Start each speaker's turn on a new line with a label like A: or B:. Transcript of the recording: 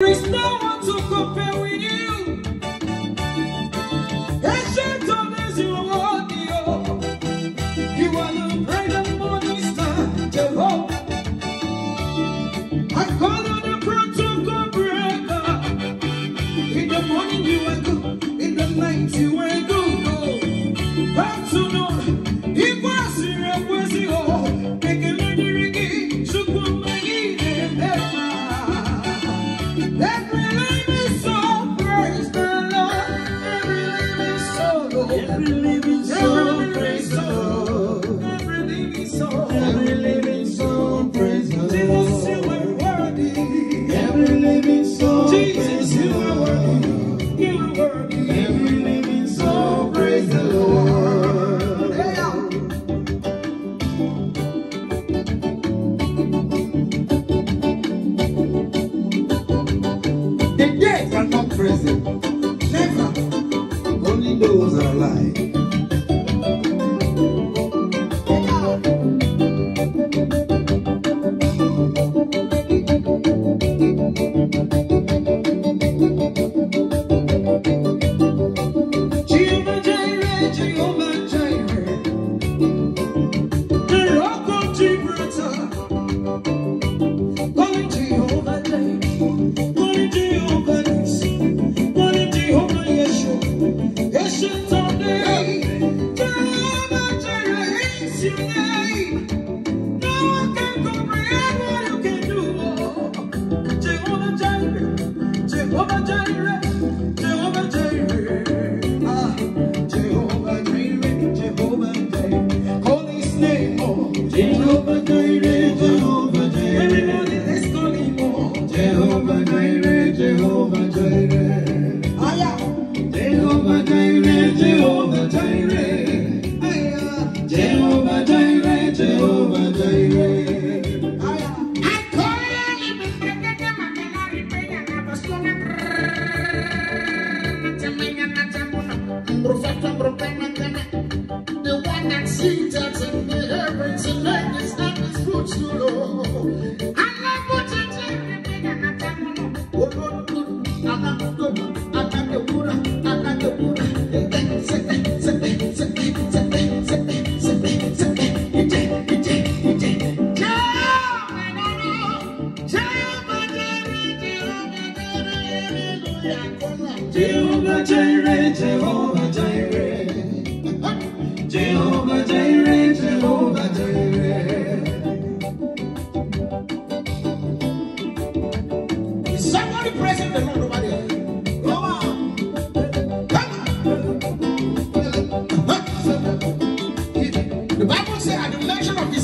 A: There is no one to compare with you. Ancient of you are the. You are the bright and morning star, Jehovah. I call on the protocol breaker. In the morning you wake up, in the night you are I cannot praise
B: crazy, Never. Only those alive.
A: Jehovah Jireh, Jehovah, Jireh, Jehovah. at
C: the of